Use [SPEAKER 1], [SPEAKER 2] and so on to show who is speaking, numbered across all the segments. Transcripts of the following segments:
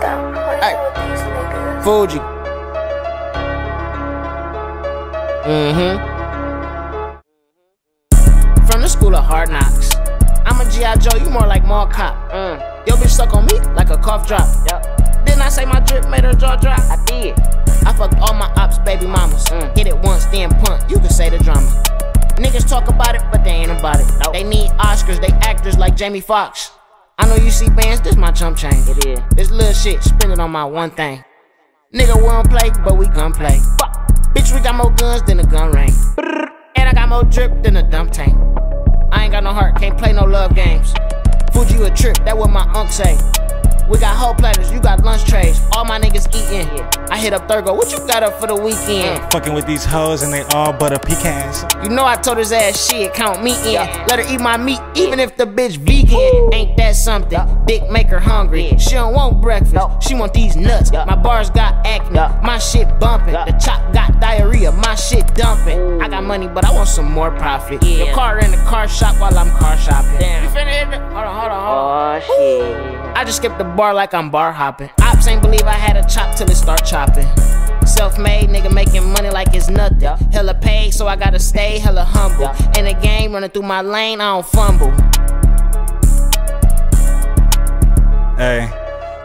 [SPEAKER 1] Hey, Fugee. Mm-hmm. From the school of hard knocks. I'm a G.I. Joe, you more like Mall Cop. Mm. Yo bitch stuck on me like a cough drop. Yep. Didn't I say my drip made her jaw drop?
[SPEAKER 2] I did.
[SPEAKER 1] I fucked all my ops, baby mamas. Mm. Hit it once, then punt. You can say the drama. Niggas talk about it, but they ain't about it. Nope. They need Oscars, they actors like Jamie Foxx. I know you see bands, this my chump chain.
[SPEAKER 2] It is.
[SPEAKER 1] This little shit, spend it on my one thing. Nigga, we don't play, but we gun play. Fuck. Bitch, we got more guns than a gun range. And I got more drip than a dump tank. I ain't got no heart, can't play no love games. Fugee a trip, that what my uncle say. We got whole platters, you got lunch trays. All my niggas eating. Here. I hit up Thurgo, what you got up for the weekend? Mm.
[SPEAKER 3] Fucking with these hoes and they all butter pecans.
[SPEAKER 1] You know I told his ass shit, count me in. Let her eat my meat, even if the bitch vegan. Ain't that something? Dick make her hungry. She don't want breakfast, she want these nuts. My bars got acne, my shit bumping. The chop got diarrhea, my shit dumping. I got money, but I want some more profit. Your car in the car shop while I'm car shopping. You finna hit the- Hold on, hold on, hold on.
[SPEAKER 2] Oh shit.
[SPEAKER 1] I just skipped the bar like I'm bar hopping. Ops ain't believe I had a chop till it start chopping. Self-made nigga making money like it's nothing. Hella paid, so I gotta stay hella humble. In the game, running through my lane, I don't fumble.
[SPEAKER 3] Hey.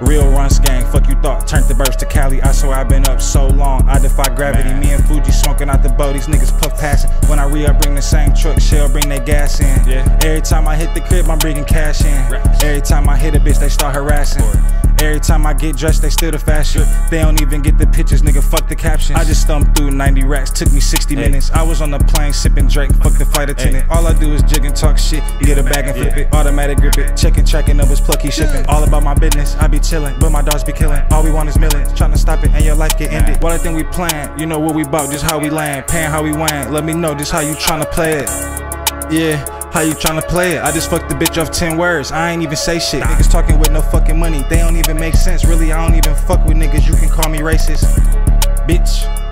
[SPEAKER 3] Real runs gang, fuck you thought. Turned the burst to Cali. I swear I've been up so long. I defy gravity. Man. Me and Fugee smoking out the boat. These niggas puff passing. When I re up, bring the same truck. Shell bring their gas in. Yeah. Every time I hit the crib, I'm bringing cash in. Every time I hit a bitch, they start harassing. Every time I get dressed, they still the fashion. They don't even get the pictures, nigga. Fuck the captions. I just stumped through 90 racks, took me 60 minutes. I was on the plane sipping Drake, fuck the flight attendant. All I do is jig and talk shit. Get a bag and flip it, automatic grip it. Checking, tracking numbers, plucky shipping. All about my business, I be chillin', but my dogs be killing. All we want is millions, trying to stop it and your life get ended. What I think we plan, you know what we bout, just how we land, paying how we win. Let me know just how you tryna play it. Yeah. How you tryna play it? I just fucked the bitch off 10 words. I ain't even say shit. Niggas talking with no fucking money. They don't even make sense. Really, I don't even fuck with niggas. You can call me racist. Bitch.